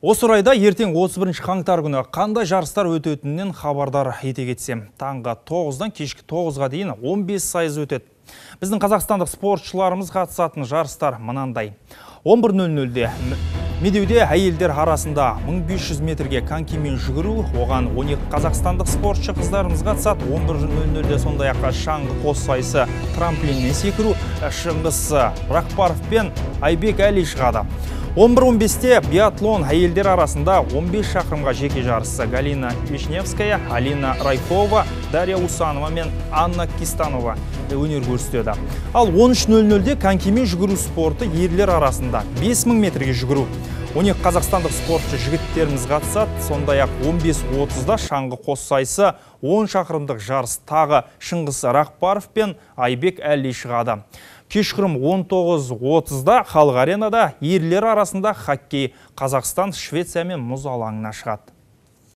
Осы орайда ертең 31 қаңтар күні қандай жарыстар өтетінен хабардар ете кетсем. Таңғы 9-дан кешкі 9-ға дейін 15 сайыз өтеді. Біздің қазақстандық спортшыларымыз қатысатын жарыстар мынандай. 11.00-де Медеуде әйелдер арасында 1500 метрге конькимен жүгіру, оған 12 қазақстандық спортшы қыздарымыз қатысады. 11.00-де сондай ақ шаңғы қос сайысы трамплиннен секіру, Шыңғыс Рақпаров пен Айбек Әли шығады. 11.15-те биатлон әйелдер арасында 15 шақырымға жеке жарысы Галина Вишневская, Алина Райкова, Дарья Усанова мен Анна Кистанова өнер көрсетеді. Ал 13.00-де конькимен жүгіру спорты ерлер арасында 5000 метрге жүгіру. 12 қазақстандық спортшы жігіттеріміз қатысады, сондай ақ 15.30-да шаңғы қос сайысы 10 шақырымдық жарыс тағы Шыңғыс Рақпаров пен Айбек Әли шығады. Кешқұрым 19.30-да халық аренада ерлер арасында хоккей Қазақстан Швеция мен мұз алаңына шығады.